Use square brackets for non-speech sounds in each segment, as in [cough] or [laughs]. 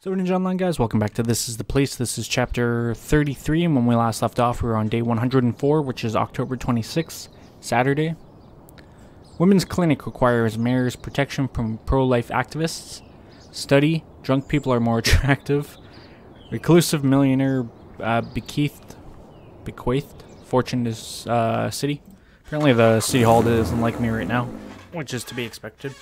So Ninja Online guys, welcome back to This is the Police. This is chapter 33, and when we last left off, we were on day 104, which is October 26th, Saturday. Women's clinic requires mayor's protection from pro-life activists. Study, drunk people are more [laughs] attractive. Reclusive millionaire uh, bequeathed, bequeathed fortune to uh, city. Apparently the city hall doesn't like me right now, which is to be expected.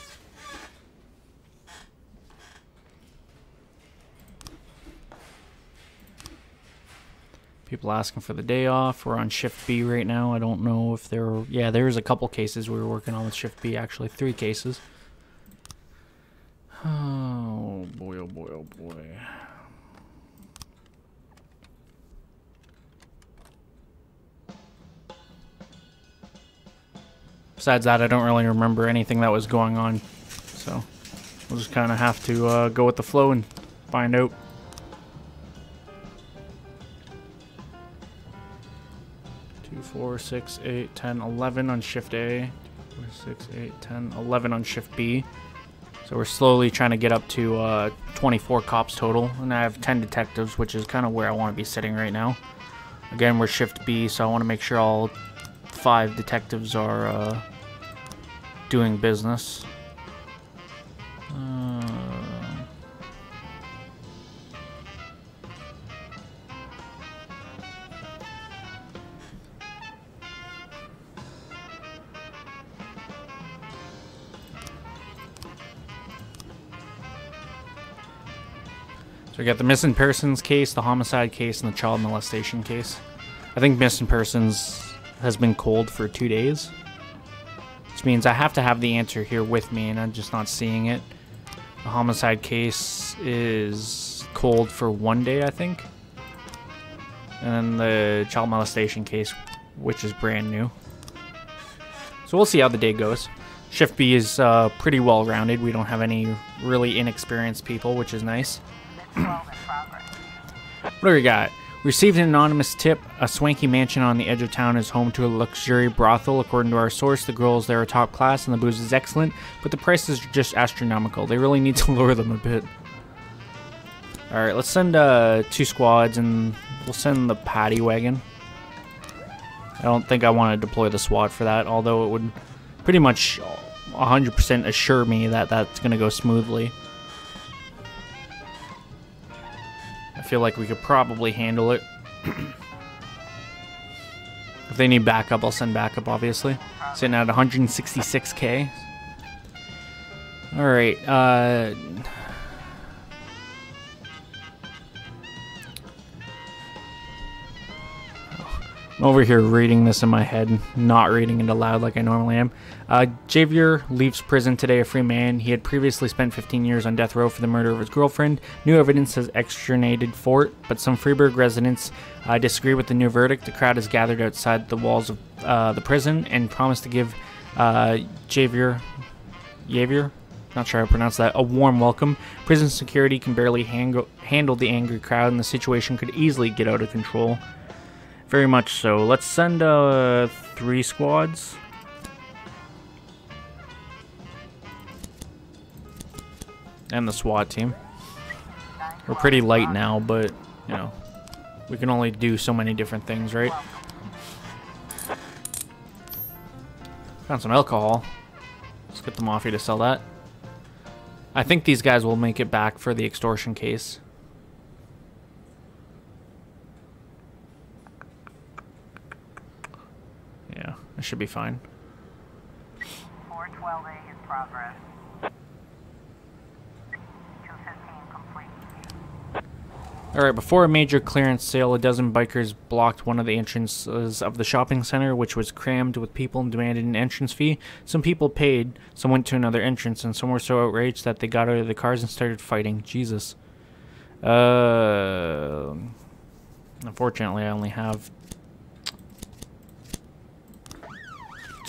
People asking for the day off. We're on shift B right now. I don't know if there are, yeah, there's a couple cases we were working on with shift B, actually three cases. Oh boy, oh boy, oh boy. Besides that, I don't really remember anything that was going on. So, we'll just kind of have to uh, go with the flow and find out. Two, four, six, eight, 10, 11 on shift A. Two, four, six, eight, 10, 11 on shift B. So we're slowly trying to get up to uh, 24 cops total. And I have 10 detectives, which is kind of where I want to be sitting right now. Again, we're shift B, so I want to make sure all five detectives are uh, doing business. Got the missing persons case, the homicide case, and the child molestation case. I think missing persons has been cold for two days. Which means I have to have the answer here with me and I'm just not seeing it. The homicide case is cold for one day, I think. And then the child molestation case, which is brand new. So we'll see how the day goes. Shift B is uh, pretty well rounded. We don't have any really inexperienced people, which is nice. What do we got? Received an anonymous tip. A swanky mansion on the edge of town is home to a luxury brothel. According to our source, the girls there are top class and the booze is excellent, but the prices are just astronomical. They really need to [laughs] lower them a bit. Alright, let's send uh, two squads and we'll send the paddy wagon. I don't think I want to deploy the SWAT for that, although it would pretty much 100% assure me that that's going to go smoothly. Feel like we could probably handle it. [clears throat] if they need backup, I'll send backup, obviously. Sitting at 166k. Alright, uh... over here reading this in my head, not reading it aloud like I normally am. Uh, Javier leaves prison today a free man. He had previously spent 15 years on death row for the murder of his girlfriend. New evidence has extradited Fort, but some Freeburg residents uh, disagree with the new verdict. The crowd has gathered outside the walls of uh, the prison and promised to give uh, Javier, Javier, not sure how to pronounce that, a warm welcome. Prison security can barely handle the angry crowd, and the situation could easily get out of control. Very much so. Let's send uh, three squads. And the SWAT team. We're pretty light now, but, you know, we can only do so many different things, right? Found some alcohol. Let's get the Mafia to sell that. I think these guys will make it back for the extortion case. I should be fine. 412A in progress. 215 complete. Alright, before a major clearance sale, a dozen bikers blocked one of the entrances of the shopping center, which was crammed with people and demanded an entrance fee. Some people paid, some went to another entrance, and some were so outraged that they got out of the cars and started fighting. Jesus. Uh, unfortunately, I only have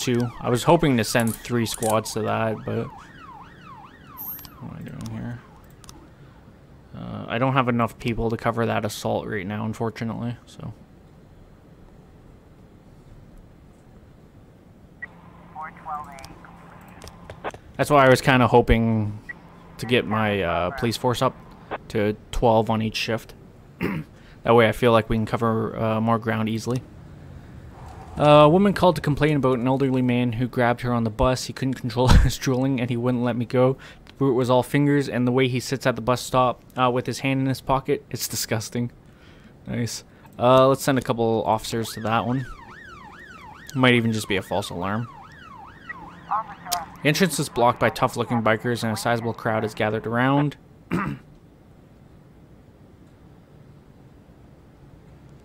two. I was hoping to send three squads to that, but... What am I doing here? Uh, I don't have enough people to cover that assault right now, unfortunately, so... That's why I was kind of hoping to get my uh, police force up to 12 on each shift. [clears throat] that way I feel like we can cover uh, more ground easily. A woman called to complain about an elderly man who grabbed her on the bus. He couldn't control [laughs] his drooling and he wouldn't let me go. The brute was all fingers and the way he sits at the bus stop uh, with his hand in his pocket, it's disgusting. Nice. Uh, let's send a couple officers to that one. Might even just be a false alarm. The entrance is blocked by tough-looking bikers and a sizable crowd is gathered around. [clears throat]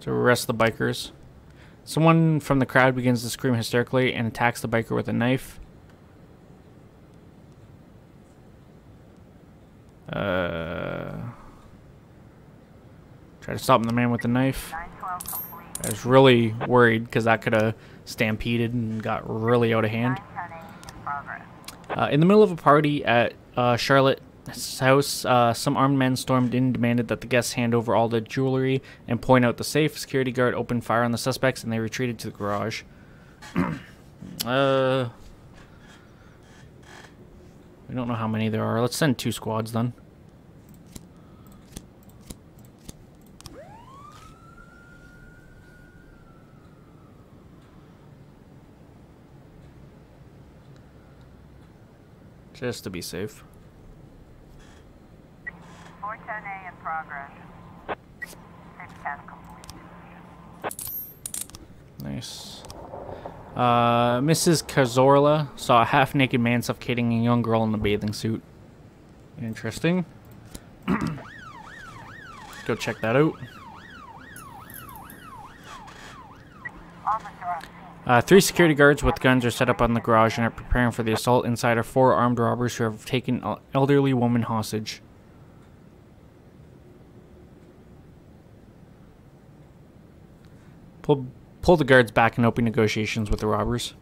to arrest the bikers. Someone from the crowd begins to scream hysterically and attacks the biker with a knife. Uh, try to stop the man with the knife. I was really worried because that could have stampeded and got really out of hand. Uh, in the middle of a party at uh, Charlotte's house, uh, some armed men stormed in and demanded that the guests hand over all the jewelry and point out the safe. Security guard opened fire on the suspects and they retreated to the garage. [clears throat] uh, we don't know how many there are. Let's send two squads then. Just to be safe. 410A in progress. 610 complete. Nice. Uh, Mrs. Cazorla saw a half-naked man suffocating a young girl in a bathing suit. Interesting. [clears throat] Go check that out. Uh, three security guards with guns are set up on the garage and are preparing for the assault. Inside are four armed robbers who have taken an elderly woman hostage. Pull, pull the guards back and open negotiations with the robbers.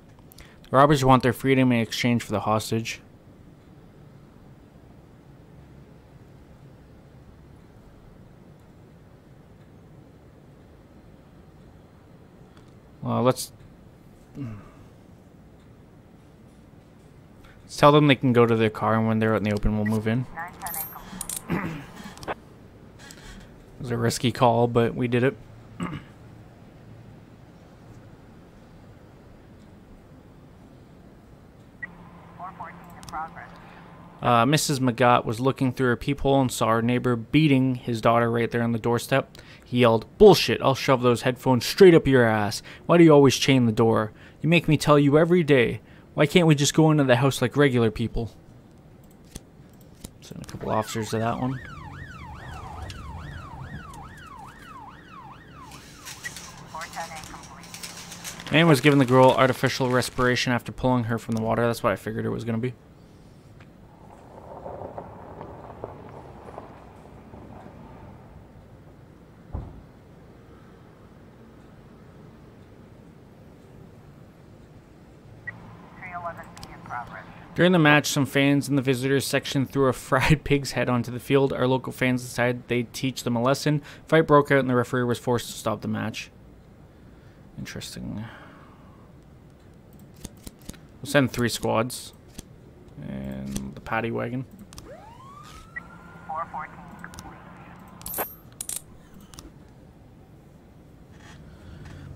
The robbers want their freedom in exchange for the hostage. Well, let's Let's tell them they can go to their car, and when they're out in the open, we'll move in. [clears throat] it was a risky call, but we did it. [clears throat] Uh, Mrs. Magat was looking through her peephole and saw her neighbor beating his daughter right there on the doorstep. He yelled, Bullshit, I'll shove those headphones straight up your ass. Why do you always chain the door? You make me tell you every day. Why can't we just go into the house like regular people? Send a couple officers to that one. Man was giving the girl artificial respiration after pulling her from the water. That's what I figured it was going to be. During the match, some fans in the visitors section threw a [laughs] fried pig's head onto the field. Our local fans decided they'd teach them a lesson. Fight broke out and the referee was forced to stop the match. Interesting. We'll send three squads. And the paddy wagon.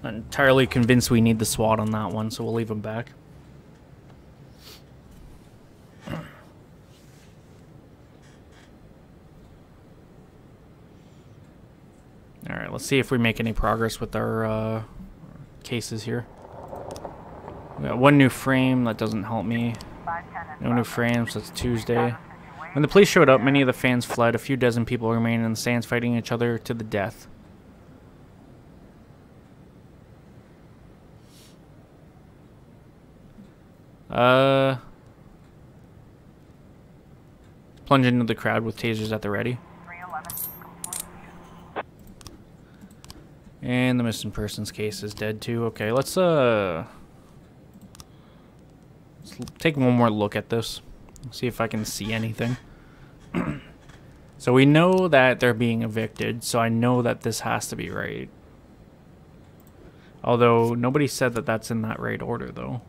Not entirely convinced we need the SWAT on that one, so we'll leave them back. Alright, let's see if we make any progress with our uh, cases here. We got one new frame, that doesn't help me. No new frames, that's Tuesday. When the police showed up, many of the fans fled. A few dozen people remained in the stands fighting each other to the death. Uh, plunge into the crowd with tasers at the ready. And the missing persons case is dead too. Okay, let's uh let's take one more look at this. See if I can see anything. [clears throat] so we know that they're being evicted, so I know that this has to be right. Although nobody said that that's in that right order though.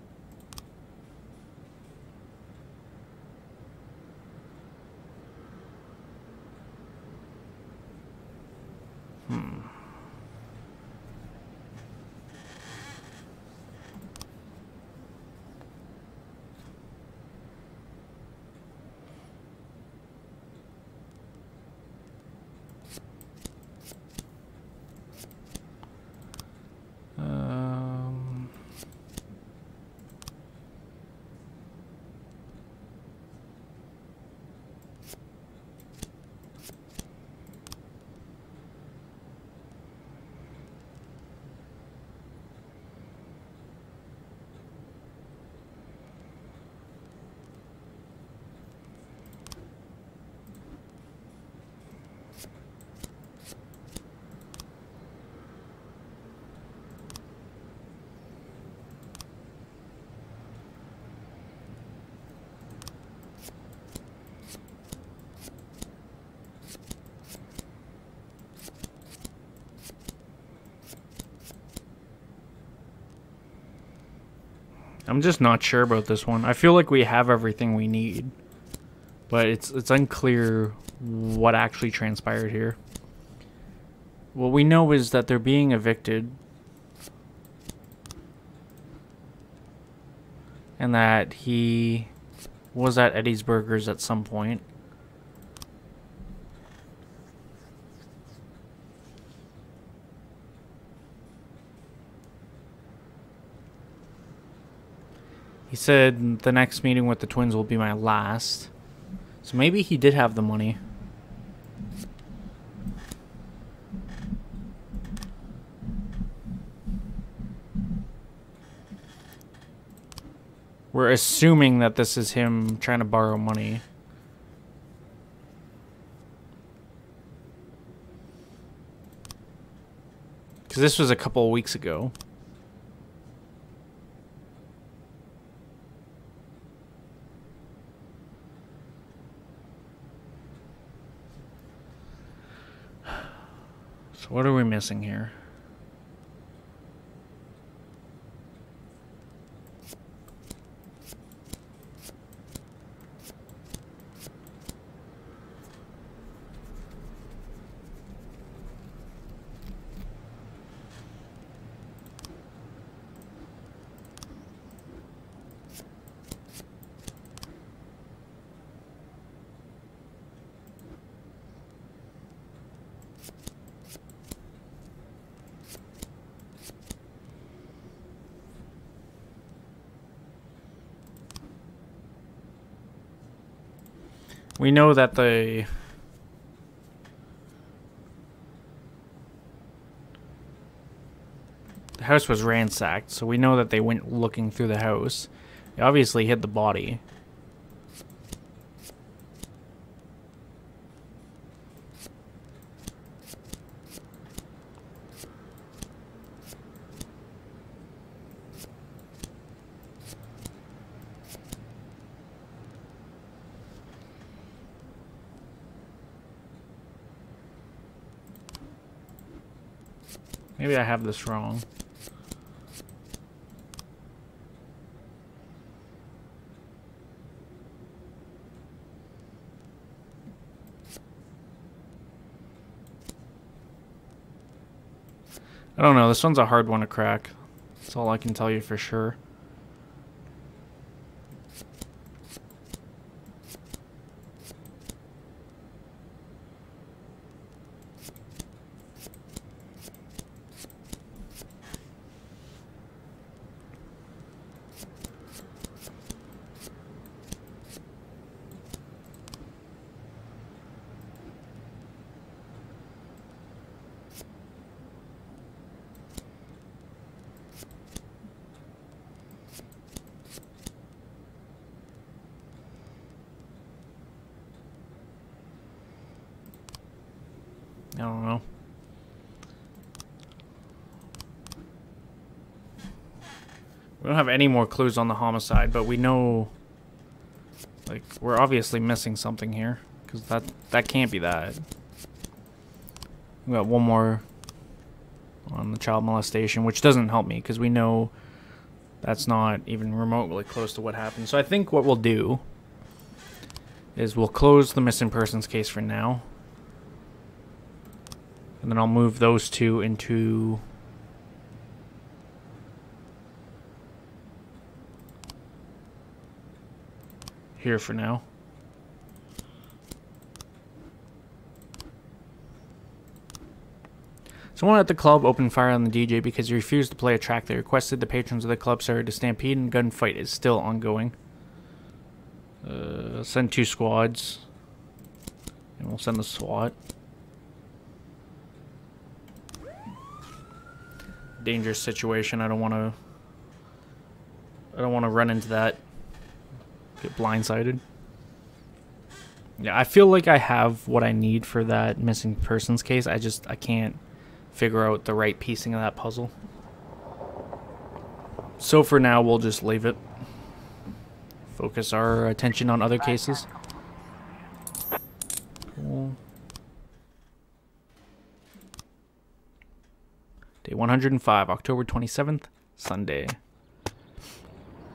I'm just not sure about this one. I feel like we have everything we need. But it's it's unclear what actually transpired here. What we know is that they're being evicted. And that he was at Eddie's Burgers at some point. He said the next meeting with the twins will be my last. So maybe he did have the money. We're assuming that this is him trying to borrow money. Because this was a couple of weeks ago. So what are we missing here? We know that the the house was ransacked, so we know that they went looking through the house. They obviously hid the body. I have this wrong. I don't know. This one's a hard one to crack. That's all I can tell you for sure. I don't know. We don't have any more clues on the homicide, but we know... Like, we're obviously missing something here. Because that, that can't be that. We got one more on the child molestation, which doesn't help me, because we know that's not even remotely close to what happened. So I think what we'll do is we'll close the missing persons case for now. And then I'll move those two into here for now. Someone at the club opened fire on the DJ because he refused to play a track they requested. The patrons of the club started to stampede and gunfight is still ongoing. Uh, send two squads. And we'll send the SWAT. Dangerous situation. I don't want to. I don't want to run into that. Get blindsided. Yeah, I feel like I have what I need for that missing persons case. I just I can't figure out the right piecing of that puzzle. So for now, we'll just leave it. Focus our attention on other cases. Cool. Day 105, October 27th, Sunday.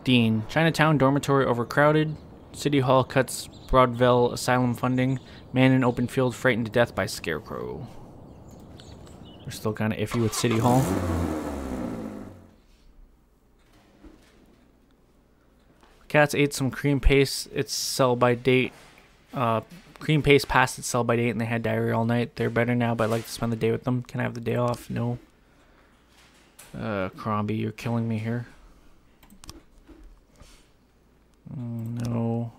Dean. Chinatown dormitory overcrowded. City Hall cuts Broadville asylum funding. Man in open field frightened to death by scarecrow. We're still kind of iffy with City Hall. Cats ate some cream paste. Its sell by date. Uh, cream paste passed its sell by date and they had diarrhea all night. They're better now, but I'd like to spend the day with them. Can I have the day off? No. Uh, Crombie, you're killing me here. Mm, no.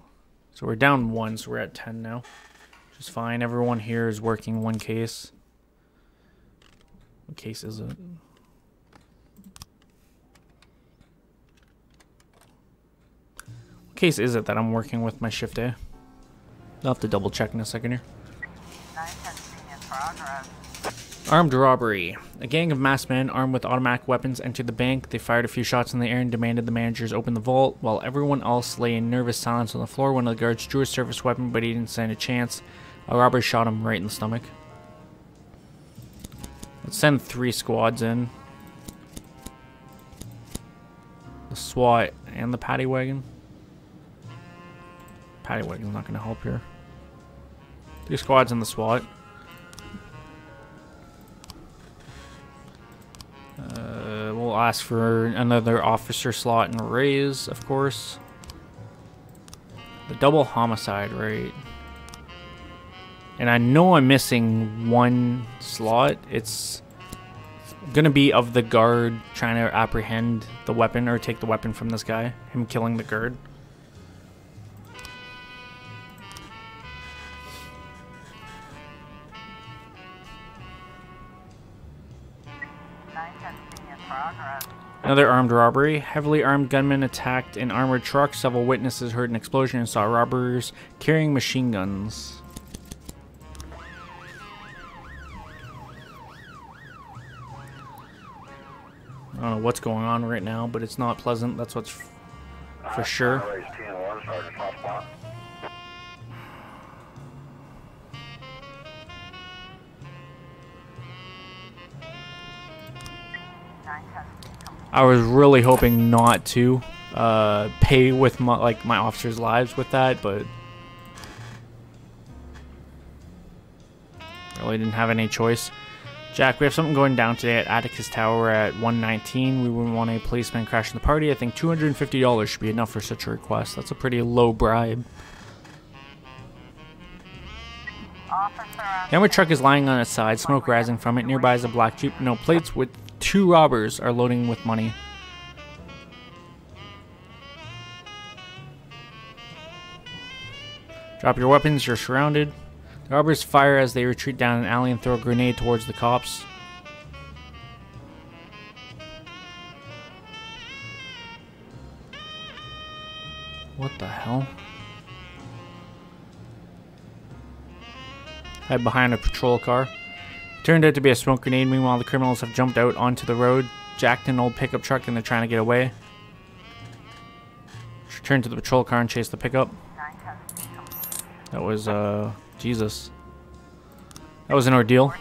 So we're down one, so we're at 10 now. Which is fine. Everyone here is working one case. What case is it? What case is it that I'm working with my shift A? I'll have to double check in a second here. Armed robbery. A gang of masked men armed with automatic weapons entered the bank. They fired a few shots in the air and demanded the managers open the vault. While everyone else lay in nervous silence on the floor, one of the guards drew a service weapon, but he didn't stand a chance. A robber shot him right in the stomach. Let's send three squads in. The SWAT and the paddy wagon. Paddy wagon's not going to help here. Three squads in the SWAT. Ask for another officer slot and raise, of course. The double homicide rate. And I know I'm missing one slot. It's gonna be of the guard trying to apprehend the weapon or take the weapon from this guy. Him killing the guard. Another armed robbery. Heavily armed gunmen attacked an armored truck. Several witnesses heard an explosion and saw robbers carrying machine guns. I don't know what's going on right now, but it's not pleasant. That's what's for sure. I was really hoping not to uh, pay with my, like my officers' lives with that, but really didn't have any choice. Jack, we have something going down today at Atticus Tower at 119. We wouldn't want a policeman crashing the party. I think $250 should be enough for such a request. That's a pretty low bribe. The armored truck is lying on its side, smoke rising from it. Nearby is a black Jeep. No plates with two robbers are loading with money. Drop your weapons, you're surrounded. The robbers fire as they retreat down an alley and throw a grenade towards the cops. What the hell? Hide behind a patrol car. Turned out to be a smoke grenade. Meanwhile, the criminals have jumped out onto the road, jacked an old pickup truck, and they're trying to get away. Return to the patrol car and chase the pickup. That was, uh, Jesus. That was an ordeal.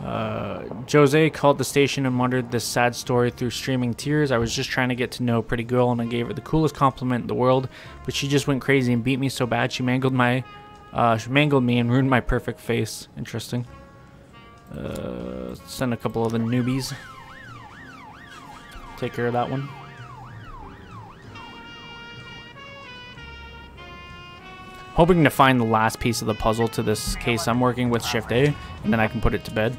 Uh, Jose called the station and muttered this sad story through streaming tears. I was just trying to get to know a pretty girl and I gave her the coolest compliment in the world, but she just went crazy and beat me so bad she mangled my, uh, she mangled me and ruined my perfect face. Interesting. Uh, send a couple of the newbies. Take care of that one. Hoping to find the last piece of the puzzle to this case I'm working with Shift A, and then I can put it to bed.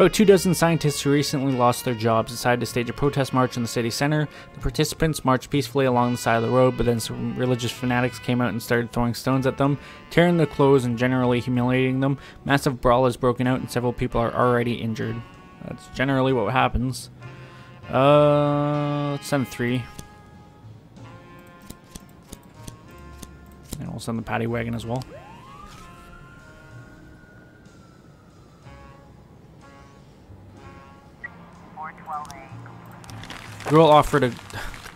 About two dozen scientists who recently lost their jobs decided to stage a protest march in the city center. The participants marched peacefully along the side of the road, but then some religious fanatics came out and started throwing stones at them, tearing their clothes and generally humiliating them. Massive brawl has broken out and several people are already injured. That's generally what happens. Uh, let's send three. And we'll send the paddy wagon as well. Girl offered a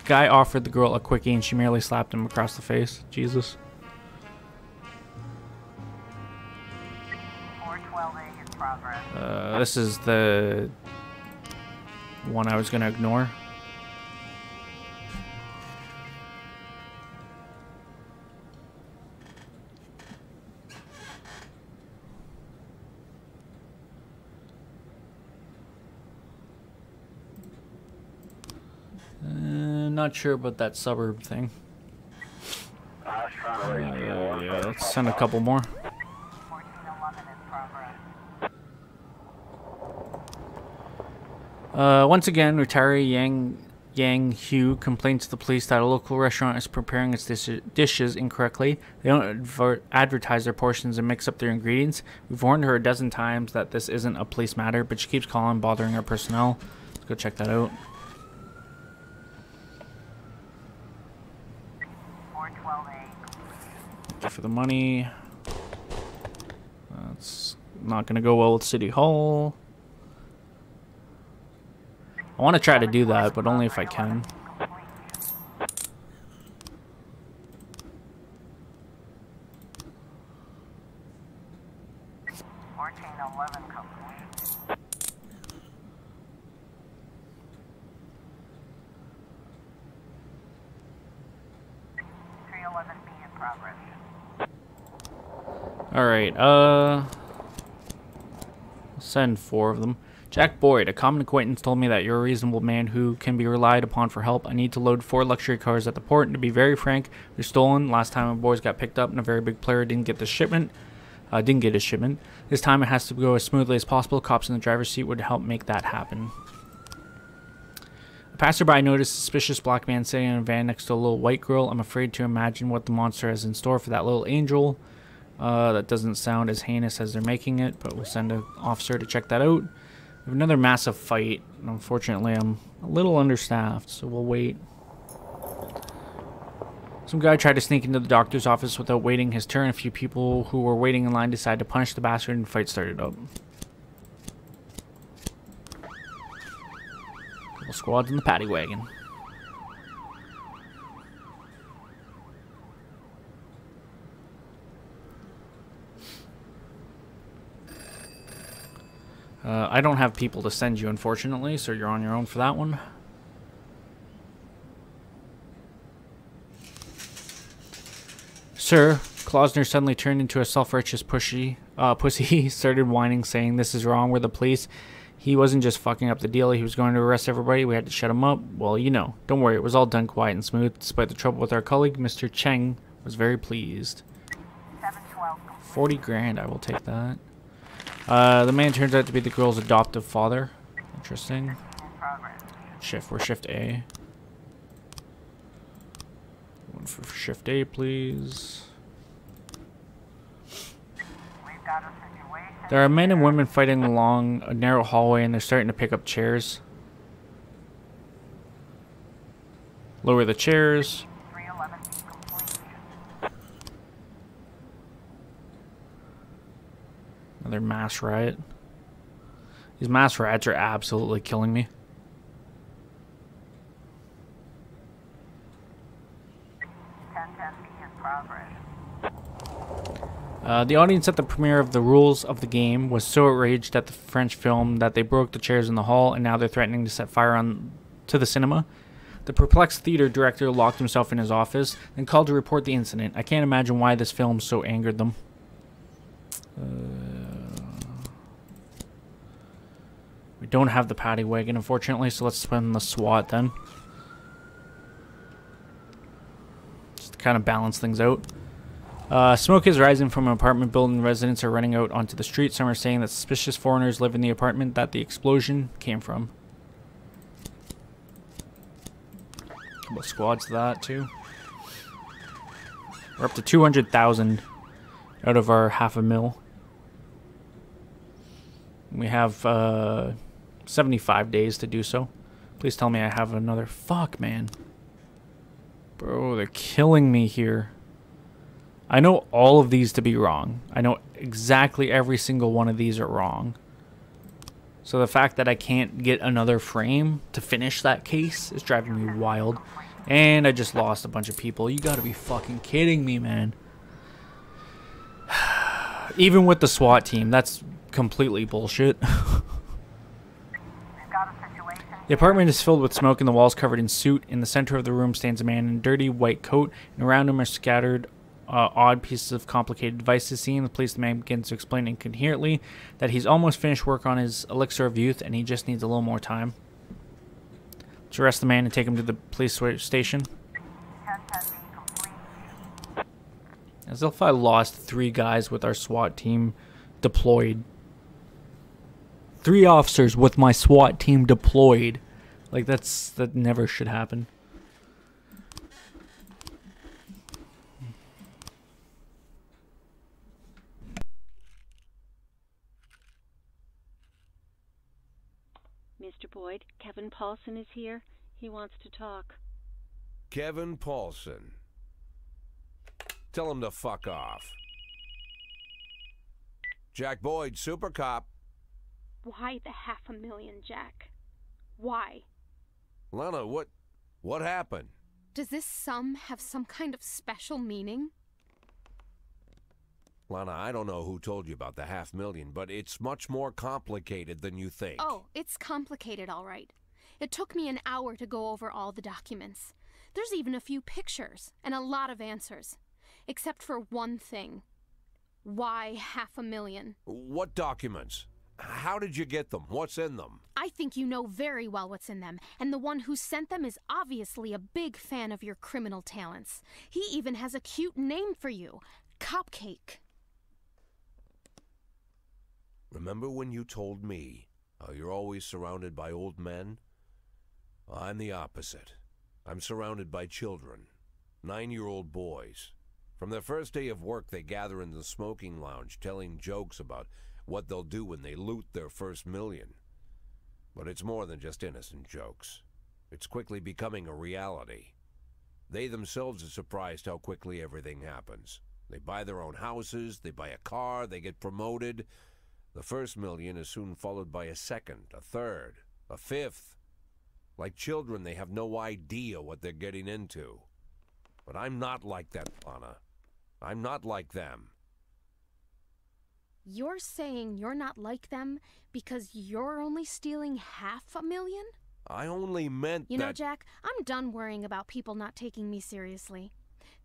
guy offered the girl a quickie and she merely slapped him across the face. Jesus. Uh, this is the one I was to ignore. Not sure about that suburb thing. Uh, yeah, let's send a couple more. Uh, once again, retiree Yang Yang Hu complains to the police that a local restaurant is preparing its dis dishes incorrectly. They don't adver advertise their portions and mix up their ingredients. We've warned her a dozen times that this isn't a police matter, but she keeps calling, bothering our personnel. Let's go check that out. For the money. That's not going to go well with City Hall. I want to try to do that, but only if I can. Alright, uh... Send four of them. Jack Boyd, a common acquaintance, told me that you're a reasonable man who can be relied upon for help. I need to load four luxury cars at the port, and to be very frank, they're stolen. Last time my boys got picked up and a very big player didn't get the shipment. Uh, didn't get his shipment. This time it has to go as smoothly as possible. Cops in the driver's seat would help make that happen. A passerby noticed a suspicious black man sitting in a van next to a little white girl. I'm afraid to imagine what the monster has in store for that little angel. Uh, that doesn't sound as heinous as they're making it, but we'll send an officer to check that out. We have another massive fight. Unfortunately, I'm a little understaffed, so we'll wait. Some guy tried to sneak into the doctor's office without waiting his turn. A few people who were waiting in line decided to punish the bastard and the fight started up. Couple squads in the paddy wagon. Uh, I don't have people to send you, unfortunately, so you're on your own for that one. Sir, Klausner suddenly turned into a self-righteous pushy, uh, [laughs] pussy. He started whining, saying, this is wrong, we're the police. He wasn't just fucking up the deal, he was going to arrest everybody, we had to shut him up. Well, you know, don't worry, it was all done quiet and smooth. Despite the trouble with our colleague, Mr. Cheng was very pleased. 40 grand, I will take that. Uh, the man turns out to be the girl's adoptive father. Interesting. Shift, we're shift A. One for shift A, please. There are men and women fighting along a narrow hallway and they're starting to pick up chairs. Lower the chairs. Another mass riot. These mass riots are absolutely killing me. Uh, the audience at the premiere of the rules of the game was so outraged at the French film that they broke the chairs in the hall and now they're threatening to set fire on to the cinema. The perplexed theater director locked himself in his office and called to report the incident. I can't imagine why this film so angered them. Uh, we don't have the paddy wagon, unfortunately, so let's spend the SWAT then. Just to kind of balance things out. Uh, smoke is rising from an apartment building. Residents are running out onto the street. Some are saying that suspicious foreigners live in the apartment that the explosion came from. Couple squads to that, too. We're up to 200,000 out of our half a mil. We have uh, 75 days to do so. Please tell me I have another. Fuck, man. Bro, they're killing me here. I know all of these to be wrong. I know exactly every single one of these are wrong. So the fact that I can't get another frame to finish that case is driving me wild. And I just lost a bunch of people. You gotta be fucking kidding me, man. [sighs] Even with the SWAT team, that's completely bullshit. [laughs] The apartment is filled with smoke and the walls covered in soot. In the center of the room stands a man in a dirty white coat, and around him are scattered uh, odd pieces of complicated devices. Seeing the police, the man begins to explain incoherently that he's almost finished work on his elixir of youth and he just needs a little more time. Let's arrest the man and take him to the police station. As if I lost three guys with our SWAT team deployed. Three officers with my SWAT team deployed. Like that's that never should happen. Mr. Boyd, Kevin Paulson is here. He wants to talk. Kevin Paulson. Tell him to fuck off. Jack Boyd, Super Cop. Why the half a million, Jack? Why? Lana, what what happened? Does this sum have some kind of special meaning? Lana, I don't know who told you about the half million, but it's much more complicated than you think. Oh, it's complicated, all right. It took me an hour to go over all the documents. There's even a few pictures and a lot of answers. Except for one thing. Why half a million? What documents? How did you get them? What's in them? I think you know very well what's in them, and the one who sent them is obviously a big fan of your criminal talents. He even has a cute name for you Cupcake. Remember when you told me how you're always surrounded by old men? I'm the opposite. I'm surrounded by children, nine year old boys. From their first day of work, they gather in the smoking lounge telling jokes about what they'll do when they loot their first million. But it's more than just innocent jokes. It's quickly becoming a reality. They themselves are surprised how quickly everything happens. They buy their own houses, they buy a car, they get promoted, the first million is soon followed by a second, a third, a fifth. Like children, they have no idea what they're getting into. But I'm not like that, Lana. I'm not like them. You're saying you're not like them because you're only stealing half a million? I only meant You that... know, Jack, I'm done worrying about people not taking me seriously.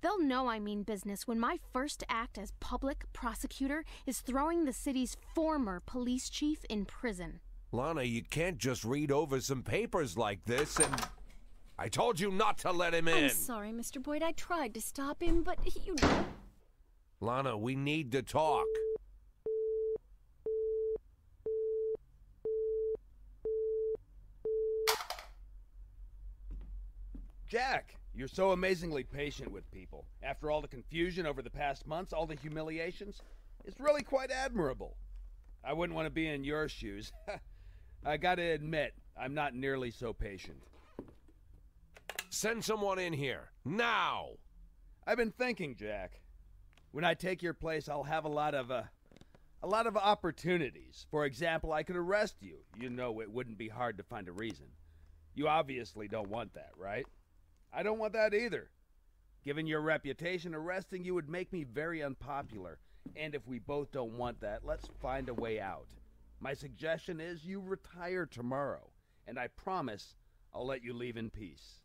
They'll know I mean business when my first act as public prosecutor is throwing the city's former police chief in prison. Lana, you can't just read over some papers like this and... I told you not to let him in! I'm sorry, Mr. Boyd. I tried to stop him, but you Lana, we need to talk. Jack, you're so amazingly patient with people. After all the confusion over the past months, all the humiliations, it's really quite admirable. I wouldn't want to be in your shoes. [laughs] I gotta admit, I'm not nearly so patient. Send someone in here. Now! I've been thinking, Jack. When I take your place, I'll have a lot of, uh, a lot of opportunities. For example, I could arrest you. You know it wouldn't be hard to find a reason. You obviously don't want that, right? I don't want that either. Given your reputation, arresting you would make me very unpopular. And if we both don't want that, let's find a way out. My suggestion is you retire tomorrow, and I promise I'll let you leave in peace.